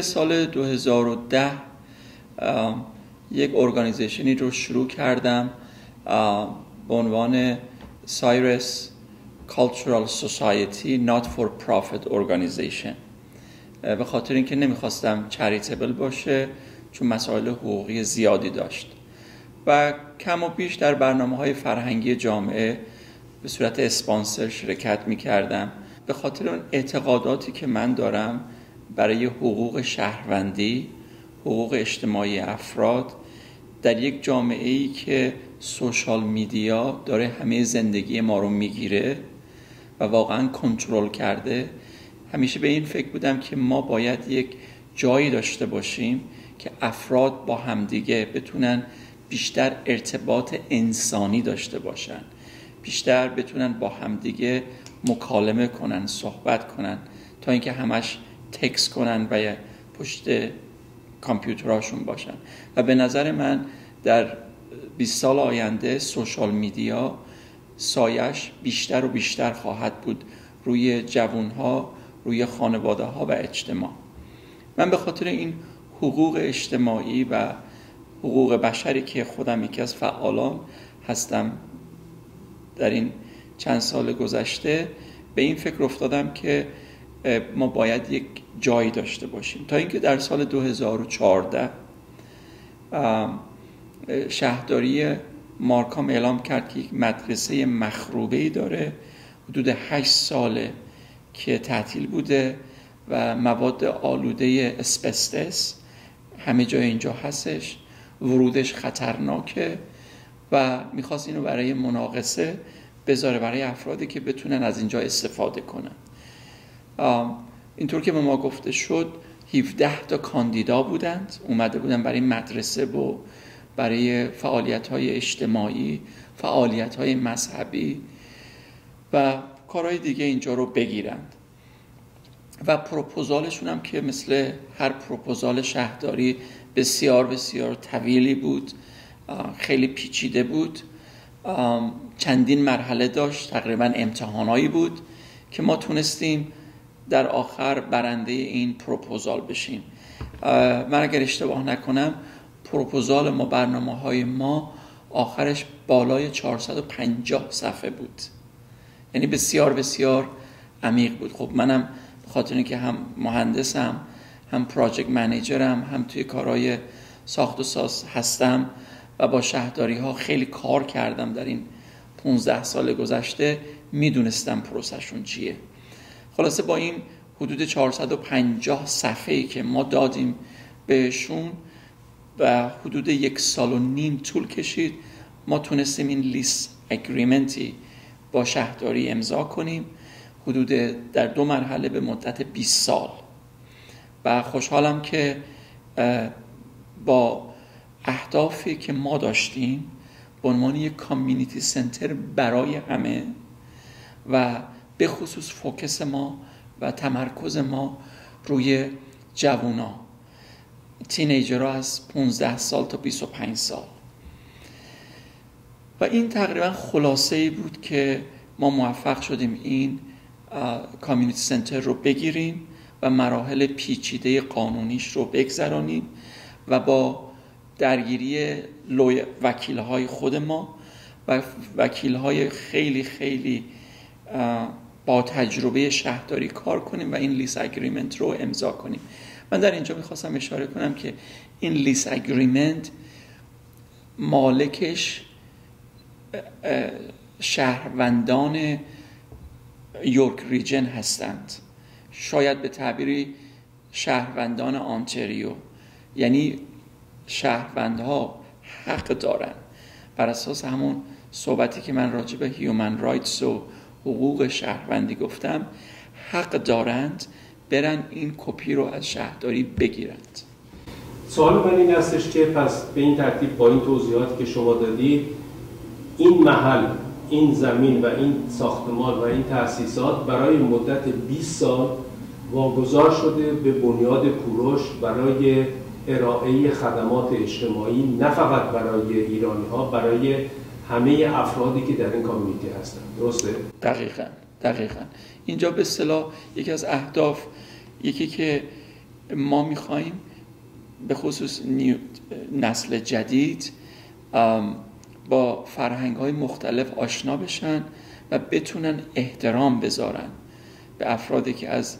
سال 2010 یک ارگانیزیشنی رو شروع کردم به عنوان سایرس Cultural Society Not for Profit Organization به خاطر اینکه نمی‌خواستم چریتبل باشه چون مسائل حقوقی زیادی داشت. و کم و بیش در برنامه های فرهنگی جامعه به صورت اسپانسر شرکت می کردم به خاطر اون اعتقاداتی که من دارم برای حقوق شهروندی حقوق اجتماعی افراد در یک جامعه ای که سوشال میدیا داره همه زندگی ما رو می‌گیره و واقعا کنترل کرده همیشه به این فکر بودم که ما باید یک جایی داشته باشیم که افراد با همدیگه بتونن بیشتر ارتباط انسانی داشته باشن بیشتر بتونن با همدیگه مکالمه کنن صحبت کنن تا اینکه همش تکس کنن و پشت کامپیوترهاشون باشن. و به نظر من در 20 سال آینده سوشال میدیا سایش بیشتر و بیشتر خواهد بود روی جوانها روی خانواده ها و اجتماع. من به خاطر این حقوق اجتماعی و حقوق بشری که خودم یکی از فعالان هستم در این چند سال گذشته به این فکر افتادم که ما باید یک جایی داشته باشیم. تا اینکه در سال 2014 شهرداری مارکام اعلام کرد که یک مدرسه مخروبه ای داره. حدود 8 ساله که تعطیل بوده و مواد آلوده اسپستس همه جای اینجا هستش. ورودش خطرناکه و می‌خواست اینو برای مناقصه بذاره برای افرادی که بتونن از اینجا استفاده کنن. اینطور که به ما گفته شد 17 تا کاندیدا بودند. اومده بودن برای مدرسه و برای فعالیت های اجتماعی فعالیت های مذهبی و کارهای دیگه اینجا رو بگیرند. و پروپوزالشون هم که مثل هر پروپوزال شهرداری بسیار بسیار طویلی بود خیلی پیچیده بود. چندین مرحله داشت تقریبا امتحانایی بود که ما تونستیم در آخر برنده این پروپوزال بشیم من اگر اشتباه نکنم پروپوزال ما برنامه های ما آخرش بالای 450 صفحه بود. یعنی بسیار بسیار عمیق بود. خب منم خاطر که هم مهندسم هم پراجکت منیجرم هم توی کارهای ساخت و ساز هستم و با شهرداری ها خیلی کار کردم در این 15 سال گذشته می‌دونستم پروسشون چیه. خلاصه با این حدود 450 صفحه که ما دادیم بهشون و حدود یک سال و نیم طول کشید ما تونستیم این لیست اگریمنتی با شهرداری امضا کنیم حدود در دو مرحله به مدت 20 سال. و خوشحالم که با اهدافی که ما داشتیم به عنوان یک کامیونیتی سنتر برای همه و به خصوص فوکس ما و تمرکز ما روی جوونا. تینیجرها از 15 سال تا 25 سال. و این تقریبا خلاصه ای بود که ما موفق شدیم این کامیونیتی سنتر رو بگیریم و مراحل پیچیده قانونیش رو بگذرانیم و با درگیری وکیل های خود ما و وکیل های خیلی خیلی با تجربه شهرداری کار کنیم و این لیس اگریمنت رو امضا کنیم. من در اینجا می‌خواستم اشاره کنم که این lease agreement مالکش شهروندان York Region هستند. شاید به تعبیری شهروندان انتاریو یعنی شهروندها حق دارن. بر اساس همون صحبتی که من راجع به human rights و حقوق شهروندی گفتم حق دارند برن این کپی رو از شهرداری بگیرند. سوال من این هستش که پس به این ترتیب با این توضیحاتی که شما دادید این محل این زمین و این ساختمان و این تأسیسات برای مدت 20 سال واگذار شده به بنیاد کوروش برای ارائه خدمات اجتماعی نه فقط برای ایرانی ها برای همه افرادی که در این کامیونیتی هستند درسته؟ دقیقا دقیقا. اینجا به صلاح یکی از اهداف یکی که ما می‌خواهیم به خصوص نسل جدید با فرهنگ های مختلف آشنا بشن و بتونن احترام بذارن به افرادی که از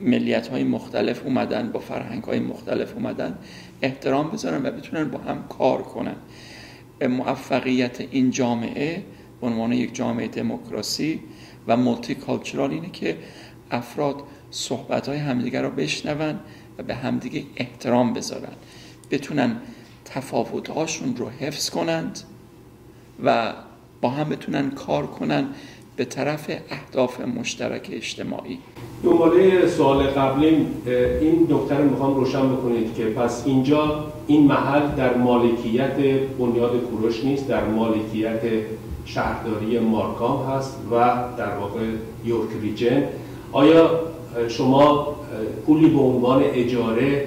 ملیت های مختلف اومدن با فرهنگ های مختلف اومدن احترام بذارن و بتونن با هم کار کنن. موفقیت این جامعه به عنوان یک جامعه دموکراسی و مولتی کالچرال اینه که افراد صحبت های همدیگر رو بشنون و به همدیگه احترام بذارن. بتونن تفاوتهاشون رو حفظ کنند و با هم بتونن کار کنن به طرف اهداف مشترک اجتماعی. دنباله سوال قبلی این نکته رو می‌خوام روشن بکنید که پس اینجا این محل در مالکیت بنیاد کوروش نیست در مالکیت شهرداری مارکام هست و در واقع یورک ریجن. آیا شما پولی به عنوان اجاره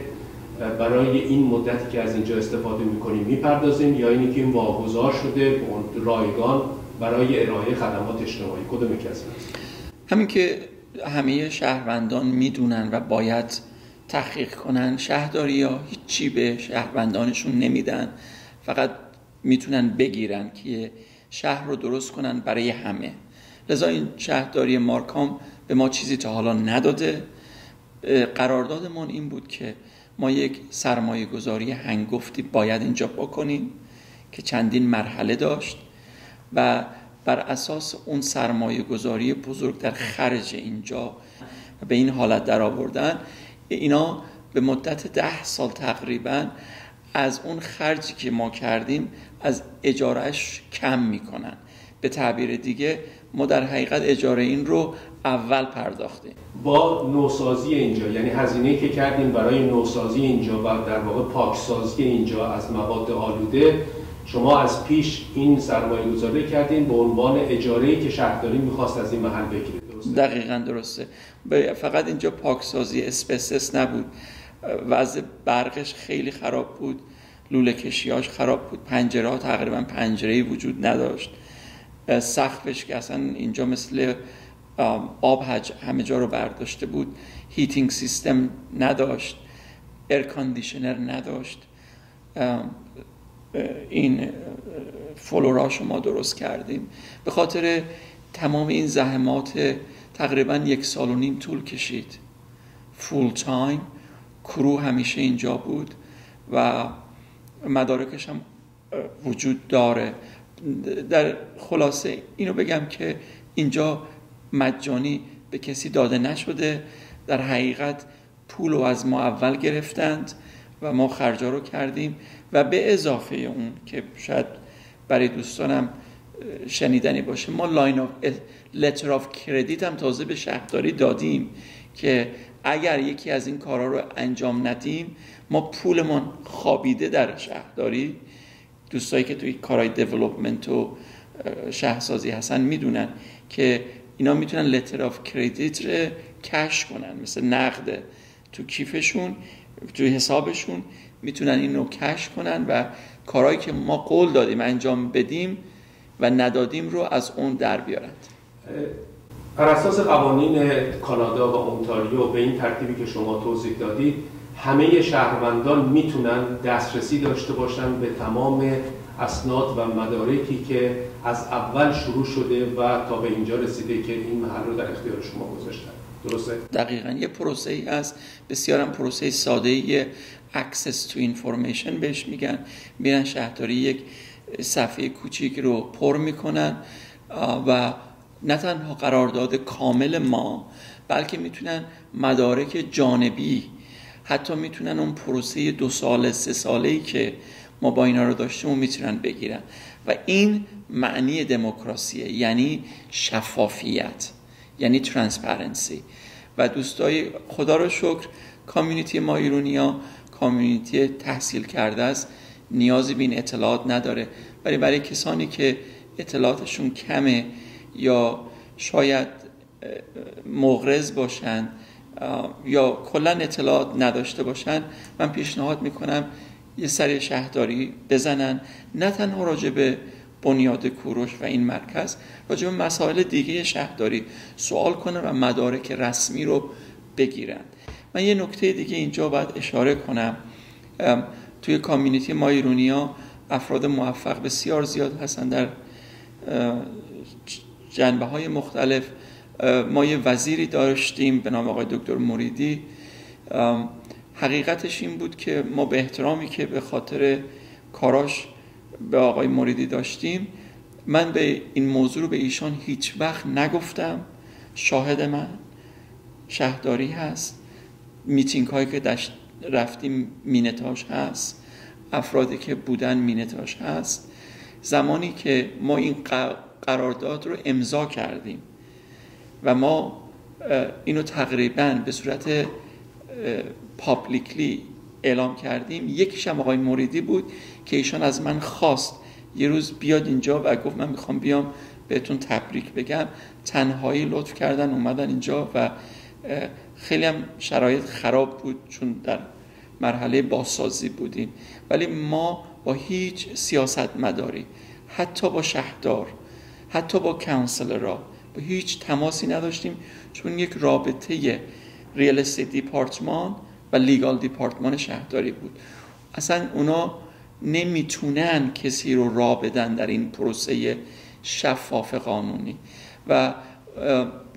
برای این مدتی که از اینجا استفاده می‌کنیم می‌پردازیم یا اینی که این واگذار شده رایگان برای ارائه خدمات اجتماعی کدوم یکی از همین که همه شهروندان می‌دونن و باید تحقیق کنن شهرداری ها هیچی به شهروندانشون نمیدن. فقط می‌تونن بگیرن که شهر رو درست کنن برای همه. لذا این شهرداری مارکام به ما چیزی تا حالا نداده. قراردادمون این بود که ما یک سرمایه گذاری هنگفتی باید اینجا بکنیم که چندین مرحله داشت. و بر اساس اون سرمایه گذاری بزرگ در خرج اینجا و به این حالت در آوردن اینا به مدت ده سال تقریبا از اون خرجی که ما کردیم از اجارهش کم می‌کنن. به تعبیر دیگه ما در حقیقت اجاره این رو اول پرداختیم. با نوسازی اینجا یعنی هزینه که کردیم برای نوسازی اینجا و در واقع پاکسازی اینجا از مواد آلوده شما از پیش این سرمایه گذاری کردین به عنوان اجاره که شهرداری می‌خواست از این محل بگیره. درسته؟ دقیقا درسته. فقط اینجا پاکسازی asbestos نبود. وضع برقش خیلی خراب بود. لوله کشیاش خراب بود. پنجره ها تقریبا پنجره وجود نداشت. سقفش که اصلا اینجا مثل آب همه جا رو برداشته بود heating system نداشت air conditioner نداشت. این فلورا شما درست کردیم به خاطر تمام این زحمات تقریبا یک سال و نیم طول کشید. فول تایم کرو همیشه اینجا بود و مدارکش هم وجود داره. در خلاصه اینو بگم که اینجا مجانی به کسی داده نشده. در حقیقت پول رو از ما اول گرفتند و ما خرجا رو کردیم. و به اضافه اون که شاید برای دوستانم شنیدنی باشه ما line of letter of credit هم تازه به شهرداری دادیم که اگر یکی از این کارها رو انجام ندیم ما پولمان خوابیده در شهرداری. دوستایی که توی کارهای development و شهرسازی هستن می‌دونن که اینا می‌تونن letter of credit رو کش کنن مثل نقد تو کیفشون تو حسابشون. می‌تونن این رو کش کنن و کارهایی که ما قول دادیم انجام بدیم و ندادیم رو از اون در بیارند بر اساس قوانین کانادا و اونتاریو به این ترتیبی که شما توضیح دادید همه شهروندان می‌تونن دسترسی داشته باشن به تمام اسناد و مدارکی که از اول شروع شده و تا به اینجا رسیده که این محل رو در اختیار شما گذاشتن. درسته؟ دقیقا یه پروسه ای هست. بسیارم پروسه ساده ای access to information بهش میگن. میرن شهرداری یک صفحه کوچیک رو پر می‌کنن و نه تنها قرارداد کامل ما بلکه می‌تونن مدارک جانبی حتی می‌تونن اون پروسه دو ساله سه ساله ای که ما با اینا رو داشتیم و می‌تونن بگیرن. و این معنی دموکراسیه یعنی شفافیت. یعنی transparency. و دوستای خدا رو شکر community ما ایرونیا community تحصیل کرده است. نیازی به این اطلاعات نداره. ولی برای کسانی که اطلاعاتشون کمه یا شاید مغرض باشن یا کلا اطلاعات نداشته باشن من پیشنهاد می‌کنم یه سری شهرداری بزنن. نه تنها راجع به بنیاد کوروش و این مرکز راجع به مسائل دیگه شهرداری سوال کنن و مدارک رسمی رو بگیرن. من یه نکته دیگه اینجا باید اشاره کنم. توی کامیونیتی ما ایرونی ها افراد موفق بسیار زیاد هستن در جنبه های مختلف. ما یه وزیری داشتیم به نام آقای دکتر موریدی. حقیقتش این بود که ما به احترامی که به خاطر کاراش به آقای موریدی داشتیم. من به این موضوع رو به ایشان هیچ وقت نگفتم. شاهد من. شهرداری هست. میتینگ هایی که داشت رفتیم مینتاش هست. افرادی که بودن مینتاش هست. زمانی که ما این قرارداد رو امضا کردیم و ما اینو تقریبا به صورت پابلیکلی اعلام کردیم. یکیش هم آقای موریدی بود که ایشان از من خواست. یه روز بیاد اینجا و گفت من می‌خوام بیام بهتون تبریک بگم. تنهایی لطف کردن اومدن اینجا و خیلی هم شرایط خراب بود چون در مرحله بازسازی بودیم. ولی ما با هیچ سیاست مداری حتی با شهردار حتی با را با هیچ تماسی نداشتیم. چون یک رابطه real estate department و legal department شهرداری بود. اصلا اونا نمی‌تونن کسی رو را بدن در این پروسه شفاف قانونی. و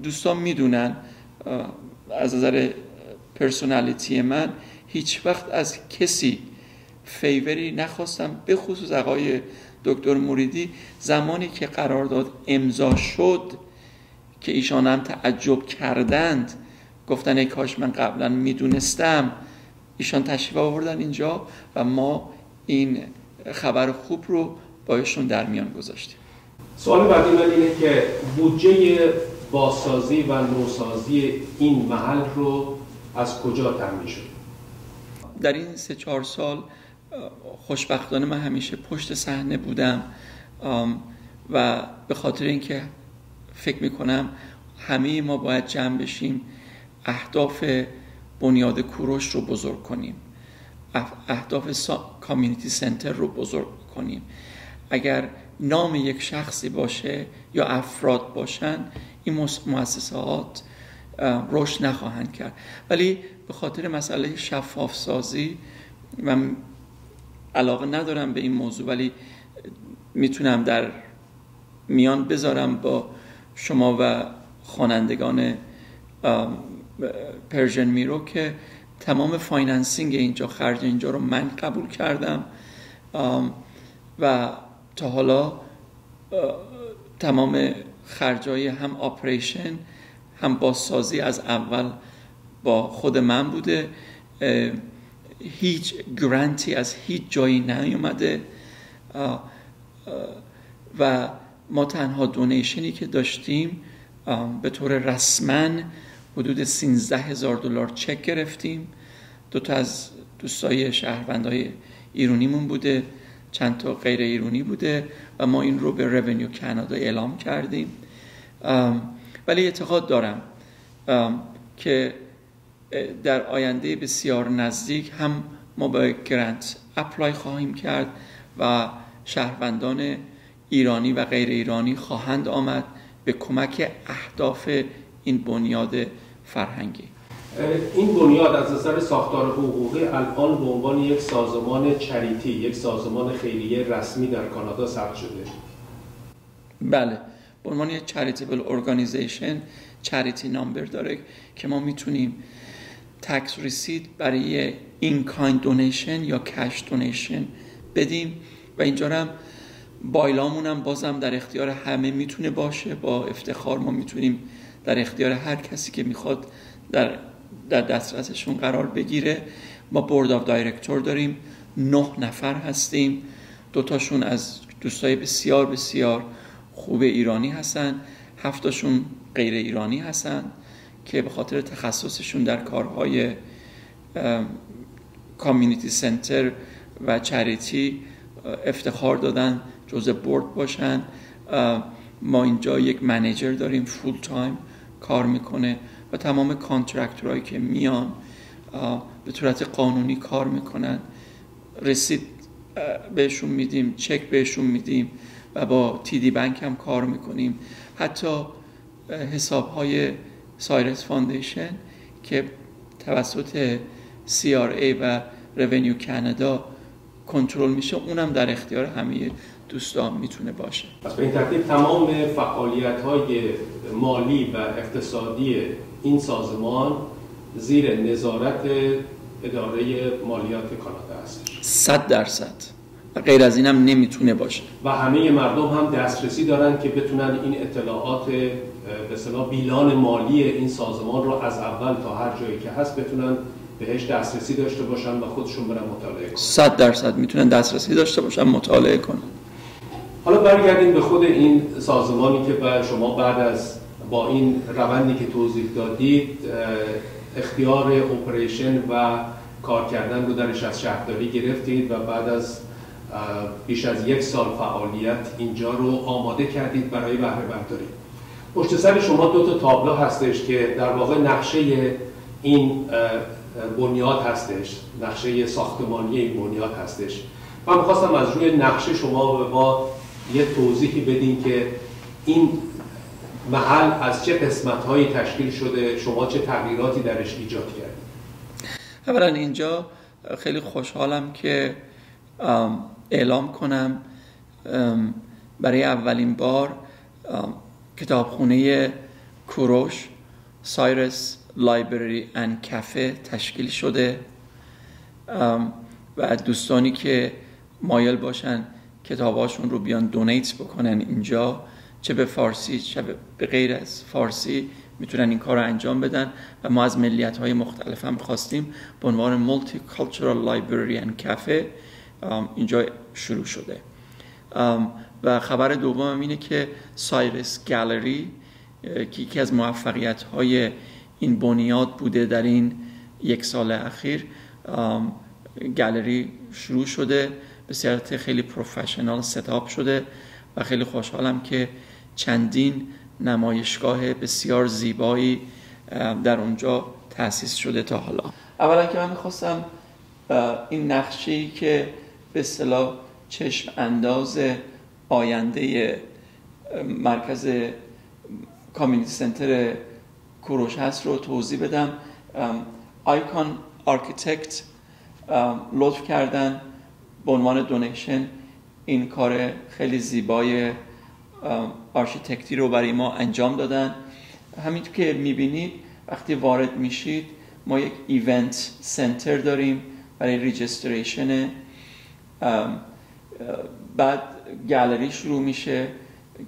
دوستان می‌دونن از نظر personality من هیچ وقت از کسی فیوری نخواستم به خصوص آقای دکتر موریدی. زمانی که قرارداد امضا شد که ایشان هم تعجب کردند گفتن ای کاش من قبلا می‌دونستم. ایشان تشریف آوردن اینجا و ما این خبر خوب رو با ایشون در میان گذاشتیم. سوال بعدی من اینه که بودجه بازسازی و نوسازی این محل رو از کجا تامین شد در این سه چهار سال خوشبختانه من همیشه پشت صحنه بودم و به خاطر اینکه فکر می‌کنم همه ما باید جمع بشیم اهداف بنیاد کوروش رو بزرگ کنیم. اهداف کامیونیتی سنتر رو بزرگ کنیم. اگر نام یک شخصی باشه یا افراد باشن این مؤسسات رشد نخواهند کرد. ولی به خاطر مسئله شفاف سازی من علاقه ندارم به این موضوع ولی می‌تونم در میان بذارم با شما و خوانندگان Persian Mirror که تمام financing اینجا خرج اینجا رو من قبول کردم. و تا حالا تمام خرجای هم آپریشن هم بازسازی از اول با خود من بوده. هیچ گرانتی از هیچ جایی نیومده. و ما تنها دونیشنی که داشتیم به طور رسمن حدود 13 هزار دلار چک گرفتیم. دو تا از دوستای شهروندهای ایرونیمون بوده چند تا غیر ایرونی بوده و ما این رو به رونیو کانادا اعلام کردیم. ولی اعتقاد دارم که در آینده بسیار نزدیک هم ما با گرانت اپلای خواهیم کرد و شهروندان ایرانی و غیر ایرانی خواهند آمد. به کمک اهداف این بنیاد فرهنگی. این بنیاد از نظر ساختار حقوقی الان به عنوان یک سازمان charity یک سازمان خیریه رسمی در کانادا ثبت شده. بله. به عنوان یک charitable organization charity number داره که ما می‌تونیم tax رسید برای in kind donation یا cash donation بدیم. و اینجا هم bylaw امون هم بازم در اختیار همه می‌تونه باشه. با افتخار ما می‌تونیم در اختیار هر کسی که می‌خواد در, در دسترسشون قرار بگیره. ما board of director داریم. نه نفر هستیم. دوتاشون از دوستای بسیار بسیار خوب ایرانی هستن. هفتاشون غیر ایرانی هستن که به خاطر تخصصشون در کارهای community center و charity افتخار دادن. جزء board باشن. ما اینجا یک manager داریم full time کار می‌کنه و تمام contractor هایی که میان به صورت قانونی کار می‌کنن. رسید بهشون میدیم چک بهشون میدیم و با TD Bank هم کار می‌کنیم. حتی حساب های Cyrus Foundation که توسط CRA و رونیو کانادا کنترل میشه اونم در اختیار همه دوستان می‌تونه باشه. پس به این ترتیب تمام فعالیت های مالی و اقتصادی این سازمان زیر نظارت اداره مالیات کانادا هستش. صد درصد. و غیر از اینم نمی‌تونه باشه. و همه مردم هم دسترسی دارن که بتونن این اطلاعات به اصطلاح بیلان مالی این سازمان رو از اول تا هر جایی که هست بتونن بهش دسترسی داشته باشن و خودشون برن مطالعه کنن. صد درصد می‌تونن دسترسی داشته باشن مطالعه کنن. حالا برگردیم به خود این سازمانی که با شما بعد از با این روندی که توضیح دادید اختیار اپریشن و کار کردن رو درش از شهرداری گرفتید و بعد از بیش از یک سال فعالیت اینجا رو آماده کردید برای بهره برداری پشت سر شما دو تا تابلو هستش که در واقع نقشه این بنیاد هستش نقشه ساختمانی این بنیاد هستش. من می‌خواستم از روی نقشه شما به ما یه توضیحی بدین که این محل از چه قسمت هایی تشکیل شده؟ شما چه تغییراتی درش ایجاد کردید؟ اولا اینجا خیلی خوشحالم که اعلام کنم برای اولین بار کتابخونه کوروش Cyrus Library and Cafe تشکیل شده. و دوستانی که مایل باشن کتاباشون رو بیان donate بکنن اینجا چه به فارسی چه به غیر از فارسی می‌تونن این کار رو انجام بدن. و ما از ملیت های مختلف هم خواستیم به عنوان multicultural library and cafe اینجا شروع شده. و خبر دوم اینه که سایرس گالری که یکی از موفقیت های این بنیاد بوده در این یک سال اخیر گالری شروع شده. به صورت خیلی پروفشنال ستاپ شده و خیلی خوشحالم که چندین نمایشگاه بسیار زیبایی در اونجا تأسیس شده تا حالا. اولا که من می‌خواستم این نقشه که به اصطلاح چشم انداز آینده مرکز community center کوروش هست رو توضیح بدم. Icon Architect لطف کردن. به عنوان donation این کار خیلی زیبای آرشیتکتی رو برای ما انجام دادن. همینطور که می‌بینید وقتی وارد میشید ما یک event center داریم برای registration بعد گالری شروع میشه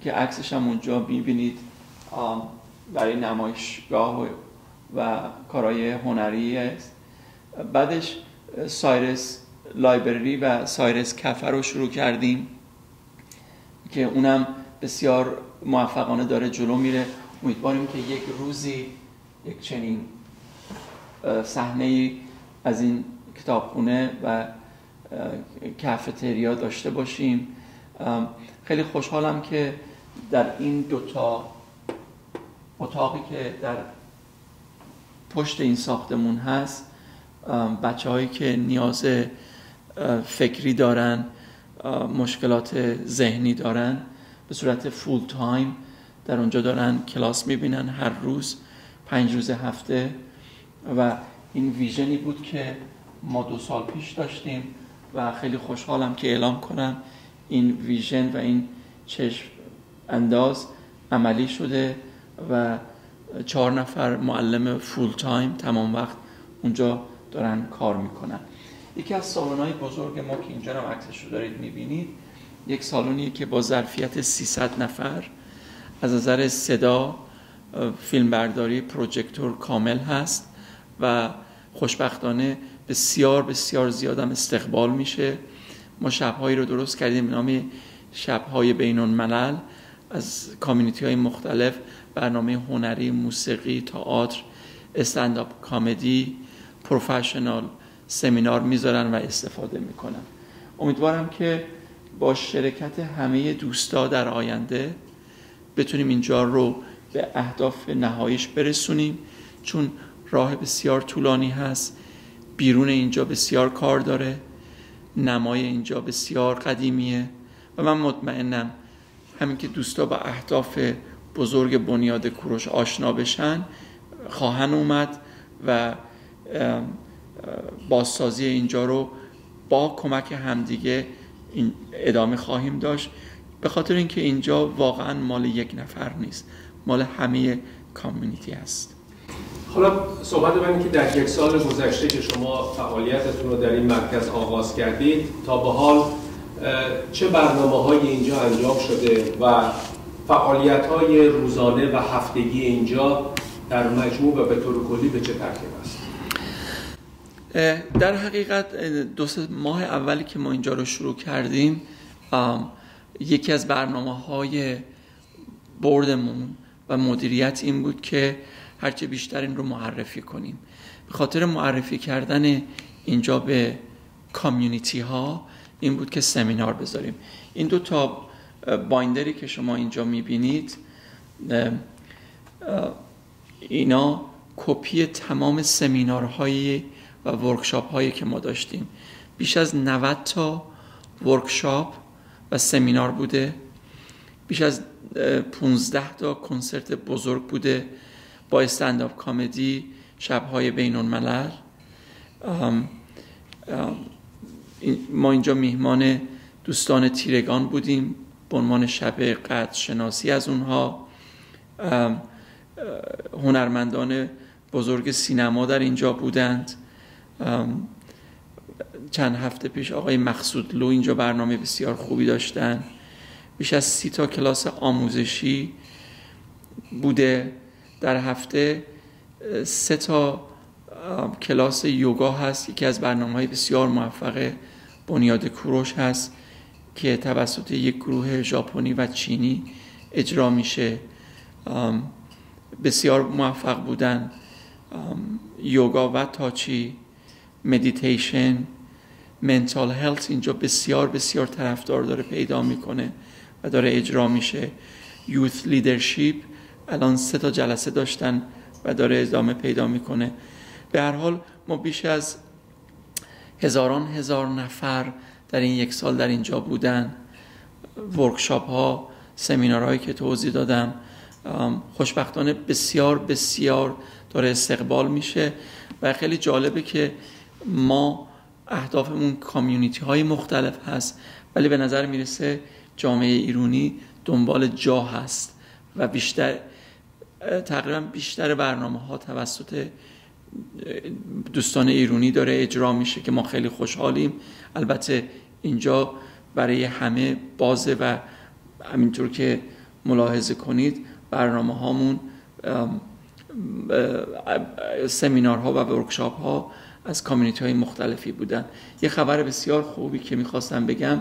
که عکسش هم اونجا می‌بینید. برای نمایشگاه و کارهای هنری است. بعدش Cyrus Library و Cyrus Café رو شروع کردیم که اونم بسیار موفقانه داره جلو میره. امیدواریم که یک روزی یک چنین صحنه از این کتابخونه و کافتریا داشته باشیم. خیلی خوشحالم که در این دوتا اتاقی که در پشت این ساختمون هست بچه هایی که نیاز فکری دارن مشکلات ذهنی دارن. به صورت full time در اونجا دارن کلاس می‌بینن هر روز پنج روز هفته. و این vision ی بود که ما دو سال پیش داشتیم و خیلی خوشحالم که اعلام کنم این vision و این چشم انداز عملی شده و چهار نفر معلم full time تمام وقت اونجا دارن کار می‌کنن. یکی از سالن های بزرگ ما که اینجا هم عکسش رو دارید می‌بینید یک سالونی که با ظرفیت 300 نفر از نظر صدا فیلمبرداری پروژکتور کامل هست و خوشبختانه بسیار بسیار زیادم استقبال میشه. ما شبهایی رو درست کردیم به نام شبهای بین الملل از کامیونیتی های مختلف برنامه هنری موسیقی تئاتر استنداپ کامدی پروفشنال سمینار می‌ذارن و استفاده می‌کنن. امیدوارم که با شرکت همه دوستا در آینده بتونیم اینجا رو به اهداف نهاییش برسونیم چون راه بسیار طولانی هست بیرون اینجا بسیار کار داره نمای اینجا بسیار قدیمیه و من مطمئنم همین که دوستا با اهداف بزرگ بنیاد کوروش آشنا بشن خواهن اومد و بازسازی اینجا رو با کمک همدیگه ادامه خواهیم داشت. به خاطر اینکه اینجا واقعا مال یک نفر نیست مال همه کامیونیتی است حالا صحبت من که در یک سال گذشته که شما فعالیتتون رو در این مرکز آغاز کردید تا به حال چه برنامه های اینجا انجام شده و فعالیت های روزانه و هفتگی اینجا در مجموع و به طور کلی به چه ترکیب است؟ در حقیقت دو ماه اولی که ما اینجا رو شروع کردیم یکی از برنامه های بردمون و مدیریت این بود که هرچه بیشتر این رو معرفی کنیم. به خاطر معرفی کردن اینجا به community ها این بود که سمینار بذاریم. این دو تا binder ی که شما اینجا می‌بینید اینا کپی تمام سمینارهایی و workshop هایی که ما داشتیم. بیش از 90 تا workshop و سمینار بوده. بیش از 15 تا کنسرت بزرگ بوده با استنداپ کامدی شبهای بین الملل ما اینجا میهمان دوستان تیرگان بودیم به عنوان شب قدر شناسی از اونها. هنرمندان بزرگ سینما در اینجا بودند. چند هفته پیش آقای مقصود لو اینجا برنامه بسیار خوبی داشتن. بیش از سی تا کلاس آموزشی بوده. در هفته سه تا کلاس یوگا هست. یکی از برنامه های بسیار موفق بنیاد کوروش هست که توسط یک گروه ژاپنی و چینی اجرا میشه. بسیار موفق بودن. یوگا و تای چی مدیتیشن mental health اینجا بسیار بسیار طرفدار داره پیدا می‌کنه و داره اجرا میشه. youth leadership الان سه تا جلسه داشتن و داره ادامه پیدا می‌کنه. به هر حال ما بیش از هزاران هزار نفر در این یک سال در اینجا بودن. workshop ها سمینارهایی که توضیح دادم خوشبختانه بسیار بسیار داره استقبال میشه. و خیلی جالبه که ما اهدافمون کامیونیتی های مختلف هست ولی به نظر می‌رسه جامعه ایرانی دنبال جا هست و بیشتر تقریبا بیشتر برنامه ها توسط دوستان ایرانی داره اجرا میشه که ما خیلی خوشحالیم. البته اینجا برای همه بازه و همینطور که ملاحظه کنید برنامه هامون سمینارها و ورکشاپ ها از کامیونیتی های مختلفی بودن. یه خبر بسیار خوبی که می‌خواستم بگم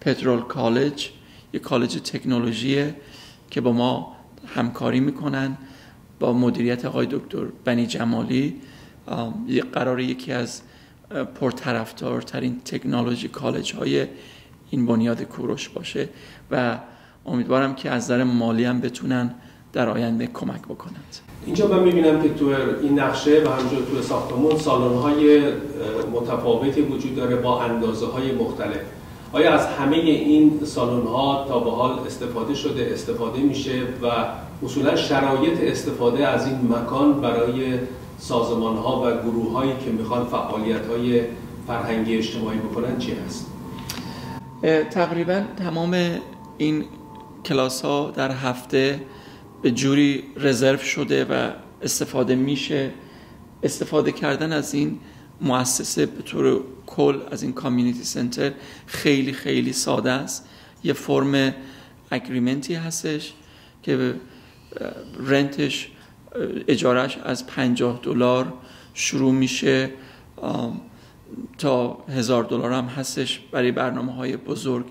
پترول کالج یه کالج تکنولوژیه که با ما همکاری می‌کنن با مدیریت آقای دکتر بنی جمالی. یه قرار یکی از پرطرفدارترین تکنولوژی کالج های این بنیاد کوروش باشه و امیدوارم که از نظر مالی هم بتونن در آینده کمک بکنند. اینجا من می‌بینم که تو این نقشه و همجور تو ساختمون سالن های متفاوتی وجود داره با اندازه های مختلف آیا از همه این سالن ها تا به حال استفاده شده استفاده میشه و اصولا شرایط استفاده از این مکان برای سازمان ها و گروه هایی که می‌خوان فعالیت های فرهنگی اجتماعی بکنن چی هست؟ تقریبا تمام این کلاس ها در هفته به جوری رزرو شده و استفاده میشه. استفاده کردن از این مؤسسه به طور کل از این کامیونیتی سنتر خیلی خیلی ساده است. یه فرم اگریمنتی هستش که رنتش اجارش از 50 دلار شروع میشه. تا هزار دلار هم هستش برای برنامه های بزرگ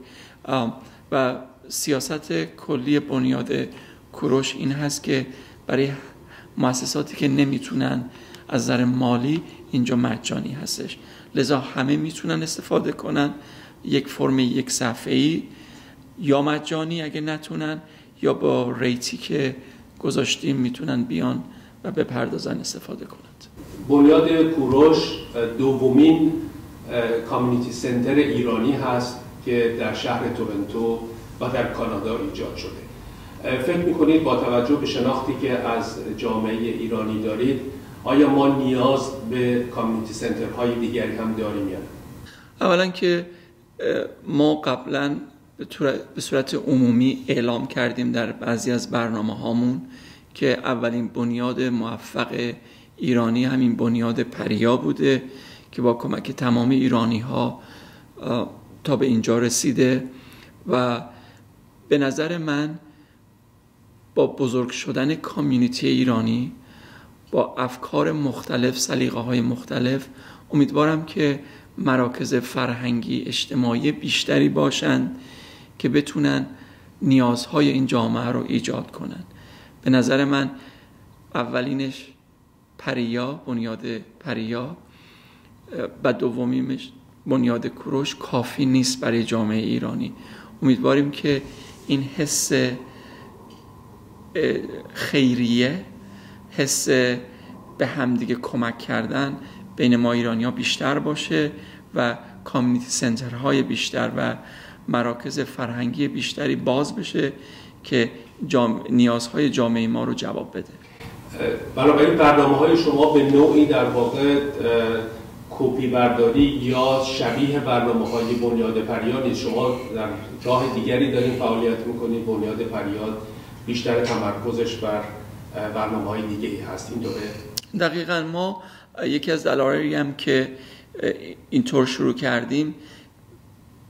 و سیاست کلی بنیاد کوروش این هست که برای مؤسساتی که نمی‌تونن از نظر مالی اینجا مجانی هستش. لذا همه می‌تونن استفاده کنن. یک فرم یک صفحه ای یا مجانی اگه نتونن یا با ریتی که گذاشتیم می‌تونن بیان و بپردازن استفاده کنند. بنیاد کوروش دومین کامیونیتی سنتر ایرانی هست که در شهر تورنتو و در کانادا ایجاد شده. فکر می‌کنید با توجه به شناختی که از جامعه ایرانی دارید آیا ما نیاز به کامیونیتی سنتر های دیگری هم داریم یا اولا که ما قبلا به صورت عمومی اعلام کردیم در بعضی از برنامه هامون که اولین بنیاد موفق ایرانی همین بنیاد پریا بوده که با کمک تمام ایرانی ها تا به اینجا رسیده و به نظر من با بزرگ شدن کامیونیتی ایرانی با افکار مختلف سلیقه های مختلف امیدوارم که مراکز فرهنگی اجتماعی بیشتری باشند که بتونن نیازهای این جامعه رو ایجاد کنن. به نظر من اولینش پریا بنیاد پریا و دومیمش بنیاد کروش کافی نیست برای جامعه ایرانی. امیدواریم که این حس خیریه حس به همدیگه کمک کردن بین ما ایرانی ها بیشتر باشه و کامیونیتی سنترهای بیشتر و مراکز فرهنگی بیشتری باز بشه که جام... نیازهای جامعه ما رو جواب بده. بنابراین برنامه های شما به نوعی در واقع کپی برداری یا شبیه برنامه های بنیاد پریاد شما در راه دیگری دارین فعالیت می‌کنید بنیاد پریاد بیشتر تمرکزش بر برنامه های دیگه هست. این دوره دقیقا ما یکی از دلایلی هم که اینطور شروع کردیم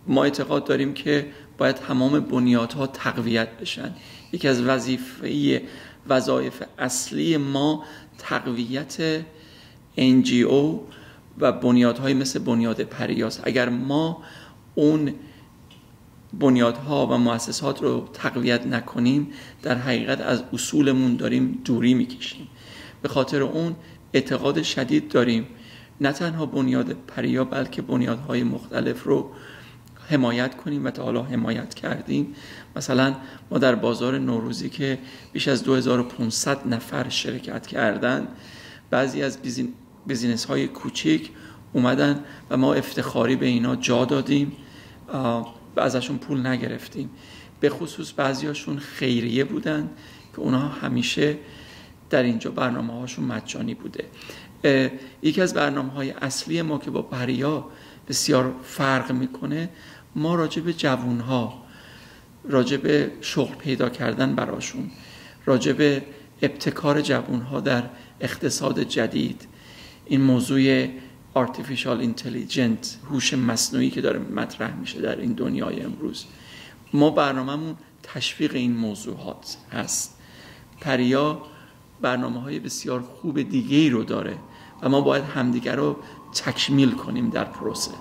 ما اعتقاد داریم که باید تمام بنیادها تقویت بشن. یکی از وظیفه وظایف اصلی ما تقویت NGO و بنیادهای مثل بنیاد پریاس. اگر ما اون بنیادها و مؤسسات رو تقویت نکنیم در حقیقت از اصولمون داریم دوری می‌کشیم. به خاطر اون اعتقاد شدید داریم. نه تنها بنیاد پریا بلکه بنیادهای مختلف رو حمایت کنیم و تا حالا حمایت کردیم. مثلا ما در بازار نوروزی که بیش از 2500 نفر شرکت کردن بعضی از بیزینس های کوچیک اومدن و ما افتخاری به اینا جا دادیم. و ازشون پول نگرفتیم. به خصوص بعضیاشون خیریه بودن که اونها همیشه در اینجا برنامه هاشون مجانی بوده. یکی از برنامه های اصلی ما که با پریا بسیار فرق می‌کنه ما راجع به جوون ها راجع به شغل پیدا کردن براشون راجع به ابتکار جوون ها در اقتصاد جدید. این موضوع artificial intelligent هوش مصنوعی که داره مطرح میشه در این دنیای امروز. ما برنامهمون تشویق این موضوعات هست. پریا برنامه های بسیار خوب دیگه ای رو داره و ما باید همدیگر رو تکمیل کنیم در پروسه.